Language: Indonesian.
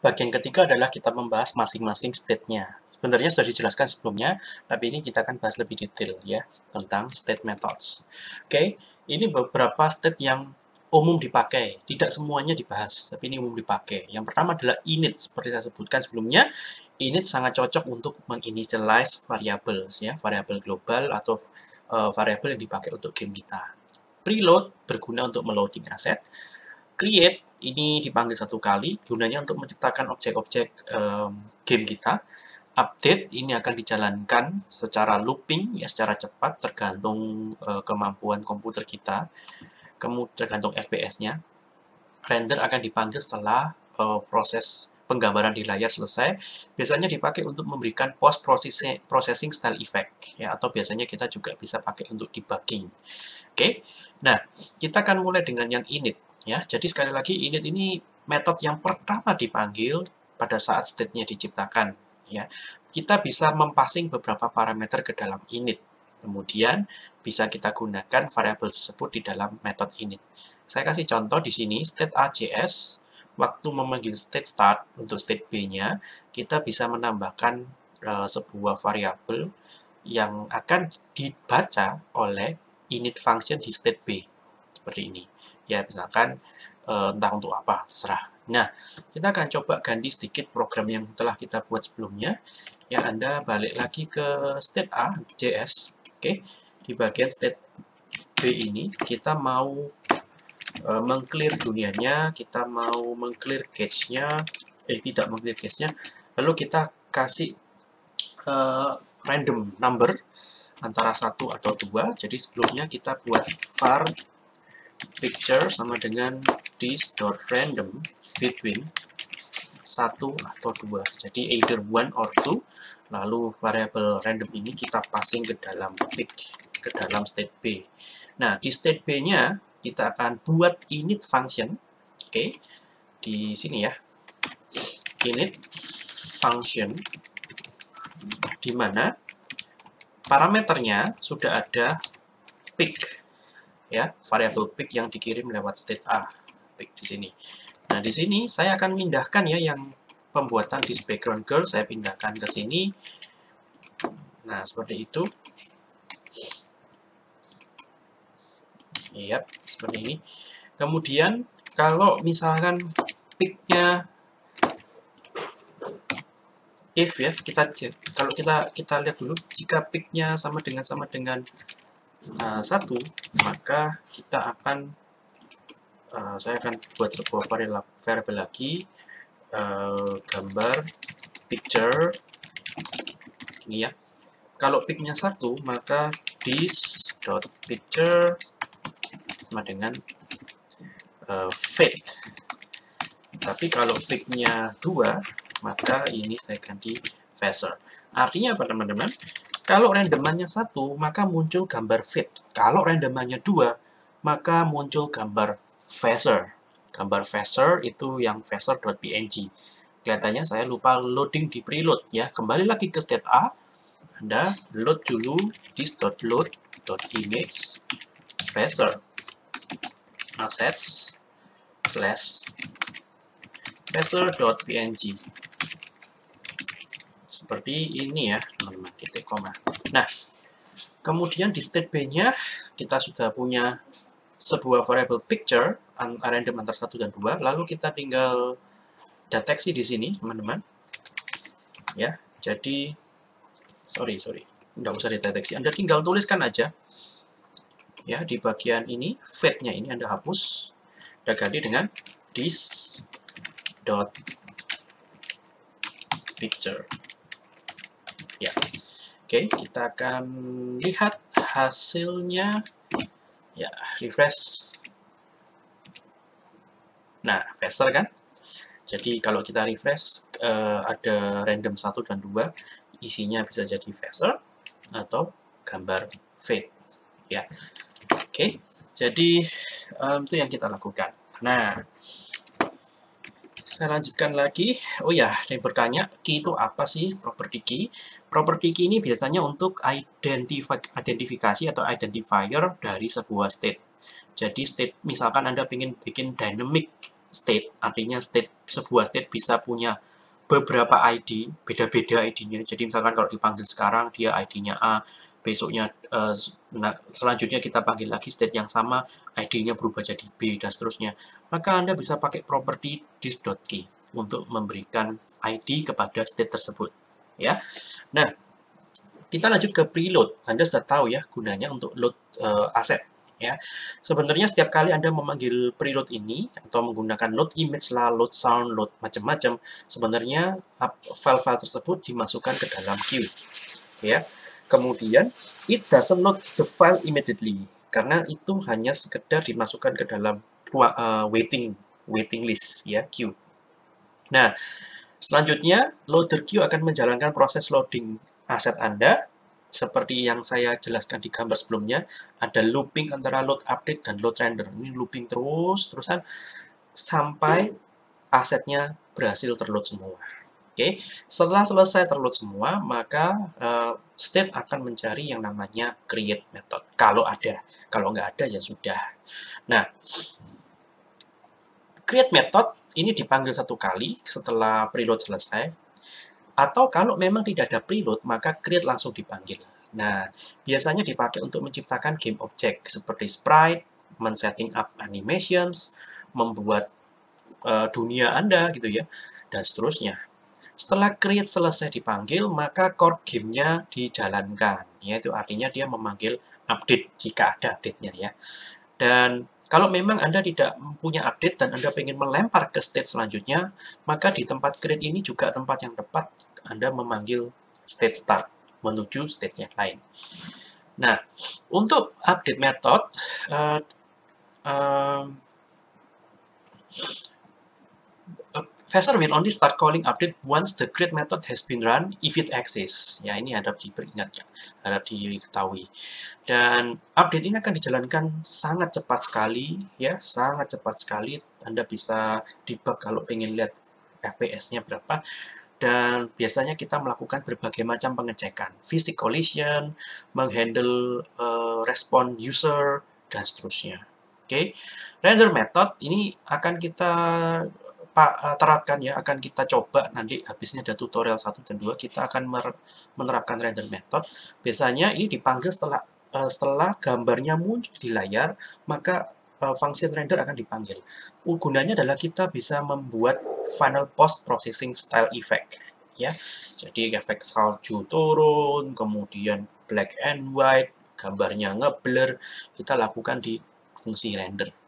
bagian ketiga adalah kita membahas masing-masing state-nya. Sebenarnya sudah dijelaskan sebelumnya, tapi ini kita akan bahas lebih detail ya tentang state methods. Oke, ini beberapa state yang umum dipakai. Tidak semuanya dibahas, tapi ini umum dipakai. Yang pertama adalah init, seperti saya sebutkan sebelumnya. Init sangat cocok untuk menginitialize variables ya, variabel global atau uh, variabel yang dipakai untuk game kita. Preload berguna untuk meloading aset. Create ini dipanggil satu kali, gunanya untuk menciptakan objek-objek um, game kita. Update ini akan dijalankan secara looping, ya secara cepat, tergantung uh, kemampuan komputer kita, kemudian tergantung FPS-nya. Render akan dipanggil setelah uh, proses penggambaran di layar selesai, biasanya dipakai untuk memberikan post processing style effect ya atau biasanya kita juga bisa pakai untuk debugging. Oke. Okay? Nah, kita akan mulai dengan yang init ya. Jadi sekali lagi init ini metode yang pertama dipanggil pada saat state-nya diciptakan ya. Kita bisa mempassing beberapa parameter ke dalam init. Kemudian bisa kita gunakan variabel tersebut di dalam metode init. Saya kasih contoh di sini state AJS waktu memanggil state start untuk state B-nya, kita bisa menambahkan uh, sebuah variabel yang akan dibaca oleh init function di state B seperti ini ya misalkan e, entah untuk apa terserah. Nah kita akan coba ganti sedikit program yang telah kita buat sebelumnya. Ya Anda balik lagi ke state A JS oke? Di bagian state B ini kita mau e, mengclear dunianya kita mau mengclear cache-nya eh tidak mengclear cache-nya lalu kita kasih uh, random number antara satu atau dua. Jadi sebelumnya kita buat var picture sama dengan this.random between satu atau dua. Jadi either one or two. Lalu variabel random ini kita passing ke dalam pick ke dalam state B. Nah, di state B-nya kita akan buat init function. Oke. Okay. Di sini ya. Init function di mana parameternya sudah ada pick ya variabel pick yang dikirim lewat state A pick di sini. Nah di sini saya akan pindahkan ya yang pembuatan di background girl saya pindahkan ke sini. Nah seperti itu. Iya seperti ini. Kemudian kalau misalkan picknya if ya kita kalau kita kita lihat dulu jika picknya sama dengan sama dengan uh, maka kita akan uh, saya akan buat sebuah variabel lagi uh, gambar picture. Ini ya. Kalau satu maka this dot picture sama dengan uh, fade. Tapi kalau picknya dua maka ini saya ganti phaser artinya apa teman-teman kalau randomannya satu, maka muncul gambar fit. Kalau randomannya dua, maka muncul gambar phaser. Gambar phaser itu yang phaser.png. Kelihatannya saya lupa loading di preload ya. Kembali lagi ke state A. Anda load dulu this.load.image phaser assets slash phaser.png seperti ini ya teman-teman titik koma. Nah kemudian di state B-nya kita sudah punya sebuah variable picture random antara 1 dan 2 lalu kita tinggal deteksi di sini teman-teman. Ya jadi sorry sorry nggak usah dideteksi. Anda tinggal tuliskan aja. Ya di bagian ini fade-nya ini Anda hapus dan ganti dengan this dot picture. Oke, kita akan lihat hasilnya. Ya, refresh. Nah, faster kan? Jadi kalau kita refresh uh, ada random 1 dan 2, isinya bisa jadi faster atau gambar fade. Ya. Oke. Jadi um, itu yang kita lakukan. Nah, saya lanjutkan lagi. Oh ya, ada yang bertanya, key itu apa sih property key? Property key ini biasanya untuk identifikasi atau identifier dari sebuah state. Jadi state, misalkan Anda ingin bikin dynamic state, artinya state sebuah state bisa punya beberapa ID, beda-beda ID-nya. Jadi misalkan kalau dipanggil sekarang dia ID-nya A, besoknya uh, selanjutnya kita panggil lagi state yang sama, ID-nya berubah jadi B dan seterusnya. Maka Anda bisa pakai property this.key untuk memberikan ID kepada state tersebut. Ya. Nah, kita lanjut ke preload. Anda sudah tahu ya gunanya untuk load uh, aset ya. Sebenarnya setiap kali Anda memanggil preload ini atau menggunakan load image lah, load sound, load macam-macam, sebenarnya file-file tersebut dimasukkan ke dalam queue. Ya. Kemudian it doesn't load the file immediately karena itu hanya sekedar dimasukkan ke dalam uh, waiting waiting list ya queue. Nah, selanjutnya loader queue akan menjalankan proses loading aset Anda seperti yang saya jelaskan di gambar sebelumnya, ada looping antara load update dan load render. Ini looping terus, terusan sampai asetnya berhasil terload semua. Oke, setelah selesai terload semua, maka uh, state akan mencari yang namanya create method. Kalau ada, kalau nggak ada ya sudah. Nah, create method ini dipanggil satu kali setelah preload selesai. Atau kalau memang tidak ada preload, maka create langsung dipanggil. Nah, biasanya dipakai untuk menciptakan game object seperti sprite, men-setting up animations, membuat uh, dunia Anda gitu ya, dan seterusnya. Setelah create selesai dipanggil, maka core gamenya dijalankan. Yaitu artinya dia memanggil update jika ada update-nya ya. Dan kalau memang Anda tidak punya update dan Anda ingin melempar ke state selanjutnya, maka di tempat create ini juga tempat yang tepat Anda memanggil state start menuju state yang lain. Nah, untuk update method, uh, uh, Fessor will only start calling update once the create method has been run if it exists. Ya, ini harap diperingat ya, harap diketahui. Dan update ini akan dijalankan sangat cepat sekali, ya, sangat cepat sekali. Anda bisa debug kalau ingin lihat FPS-nya berapa. Dan biasanya kita melakukan berbagai macam pengecekan, physics collision, menghandle uh, respon user, dan seterusnya. Oke, okay. render method ini akan kita Eh, terapkan ya, akan kita coba nanti habisnya ada tutorial 1 dan 2, kita akan menerapkan render method. Biasanya ini dipanggil setelah uh, setelah gambarnya muncul di layar, maka uh, fungsi render akan dipanggil. Gunanya adalah kita bisa membuat final post processing style effect ya. Jadi efek salju turun, kemudian black and white, gambarnya ngeblur, kita lakukan di fungsi render.